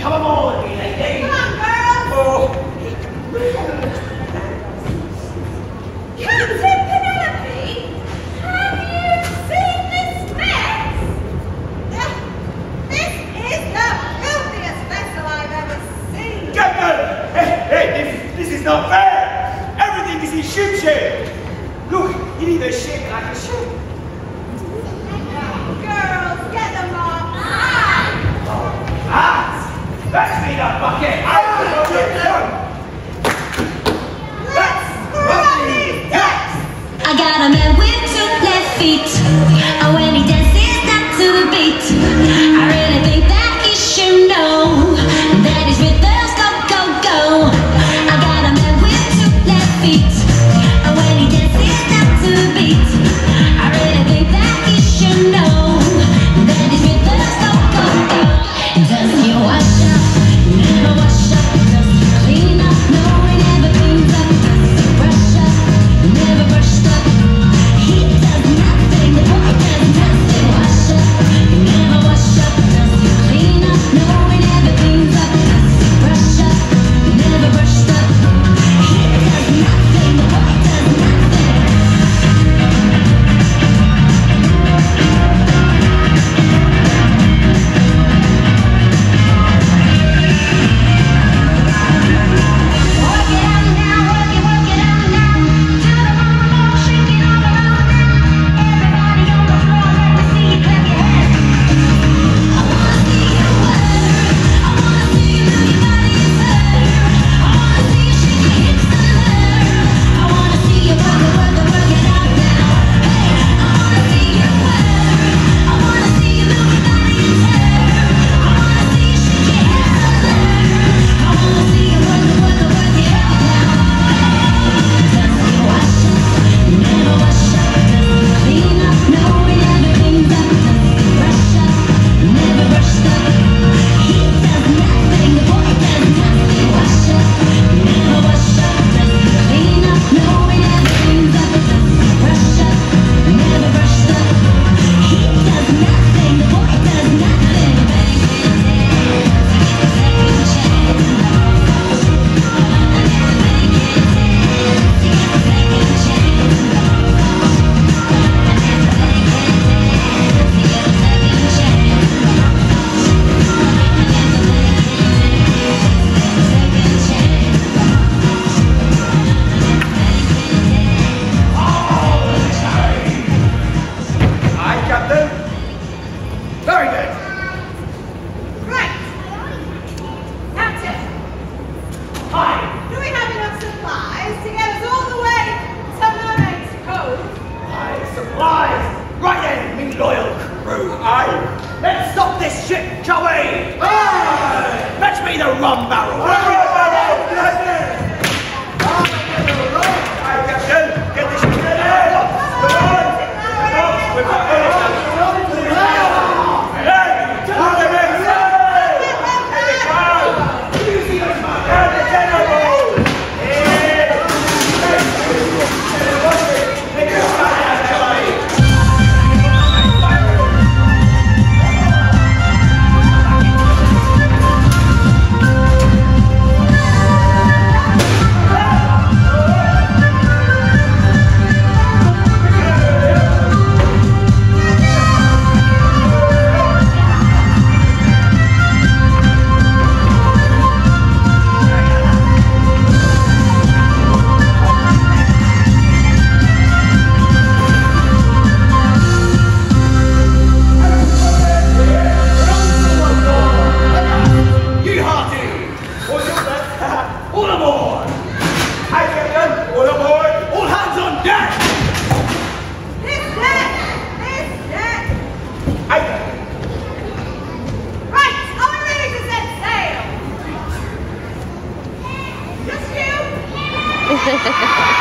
come on, Yeah.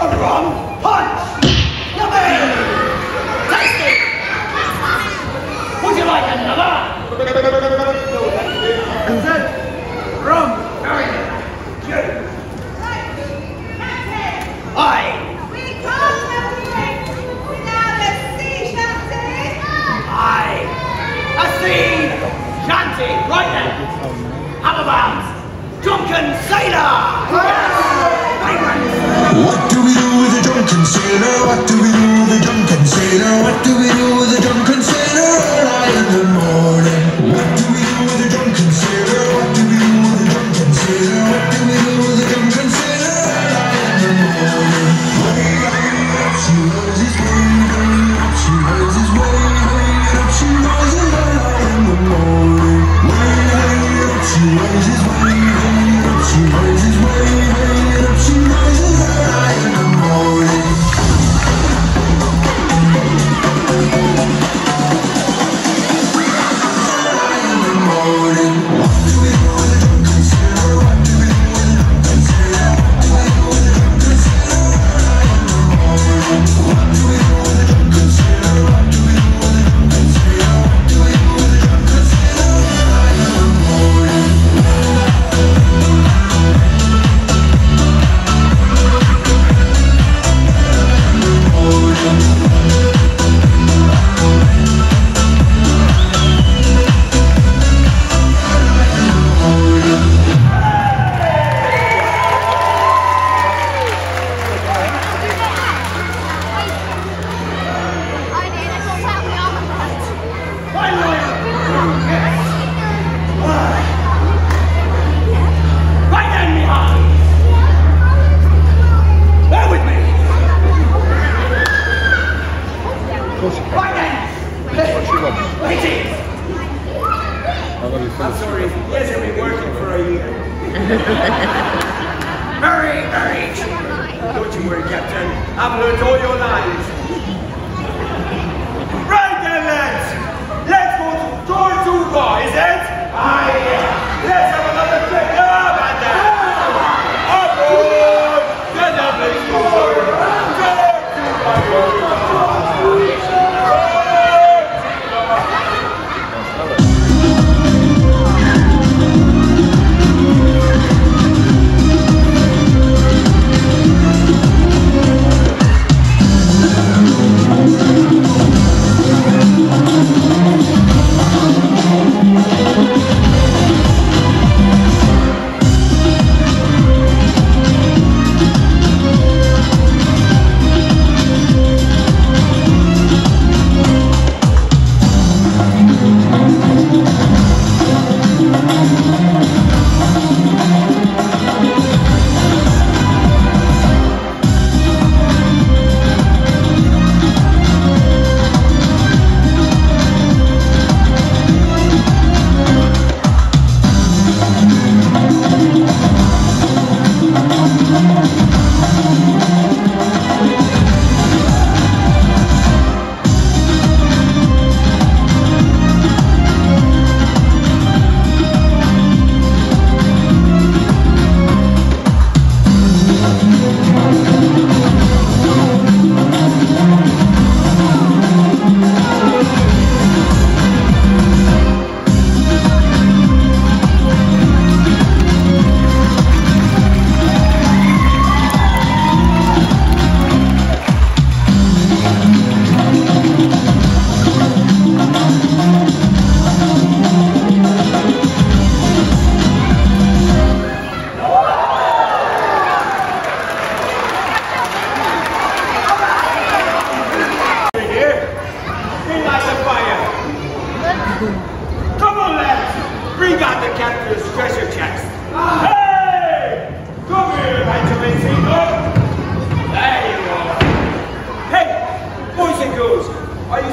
rum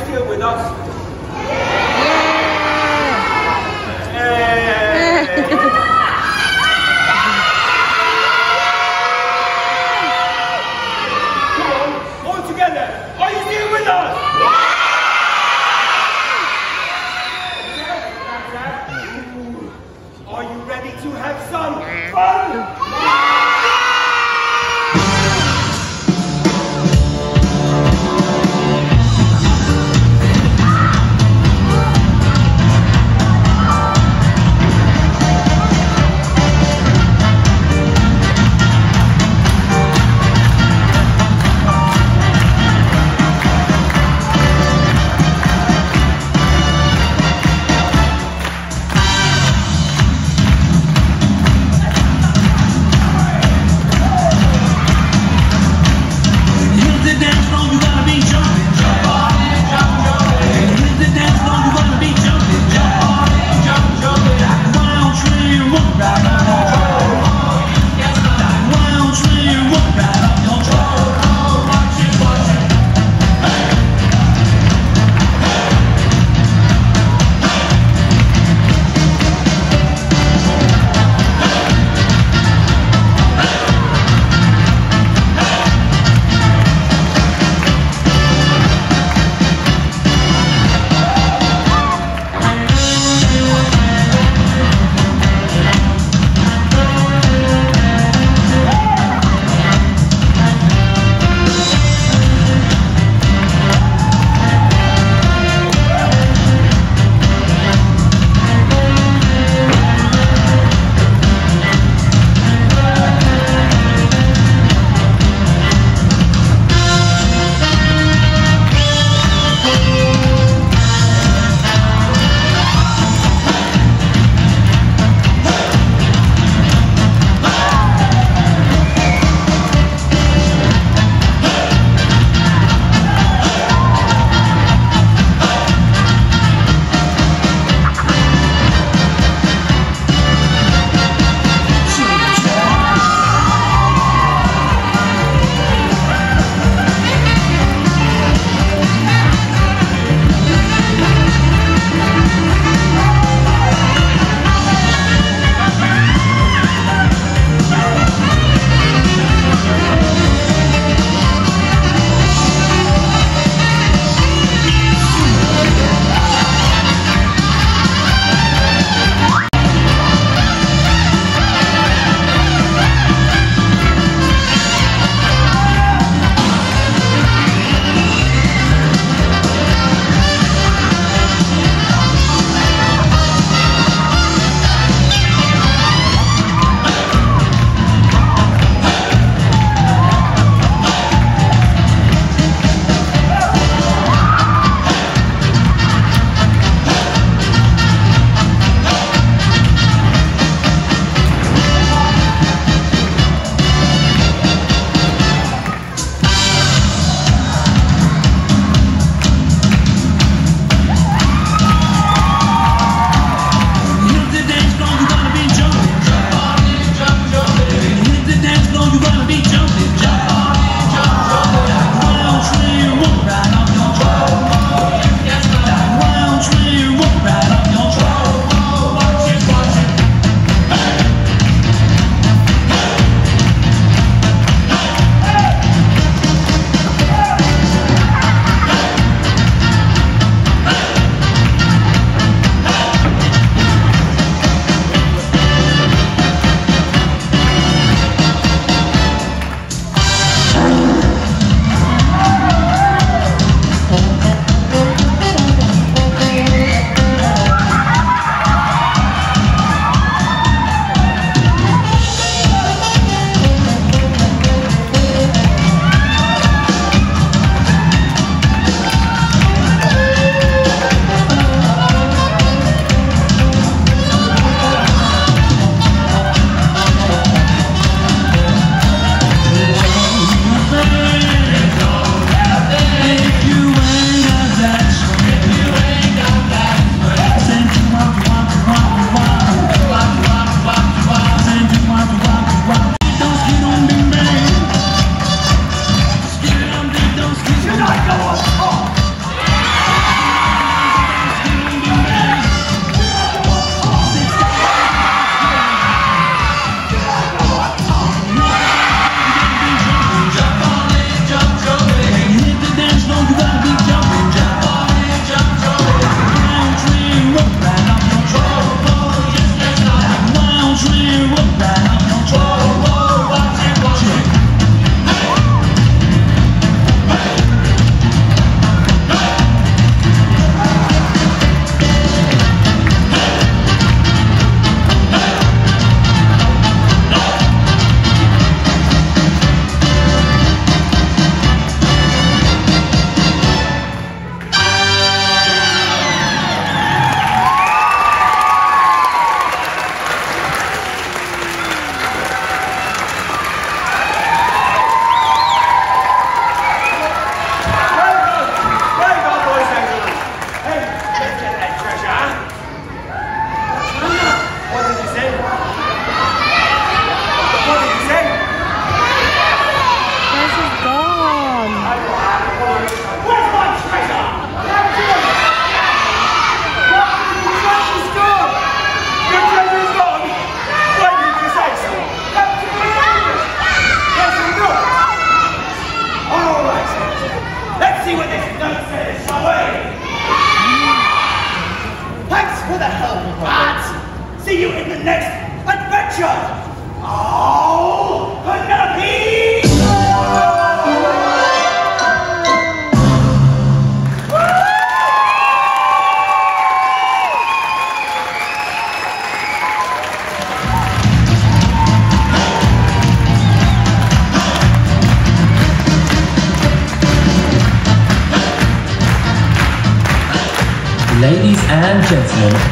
still with us?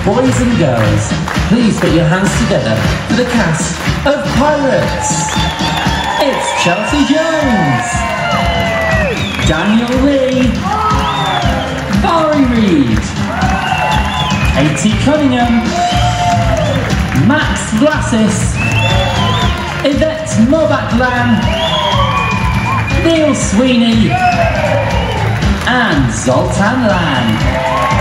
Boys and girls, please put your hands together for the cast of Pirates. It's Chelsea Jones, Daniel Lee, Barry Reed, A.T. Cunningham, Max Vlasis, Yvette Novak-Lam, Neil Sweeney, and Zoltan Land.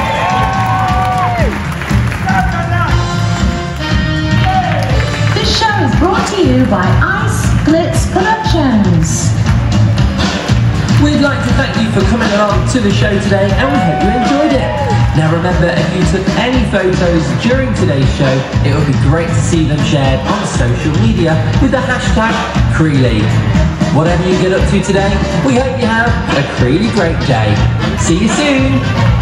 Show is brought to you by Ice Glitz Productions. We'd like to thank you for coming along to the show today and we hope you enjoyed it. Now remember, if you took any photos during today's show, it would be great to see them shared on social media with the hashtag Crealy. Whatever you get up to today, we hope you have a Crealy great day. See you soon!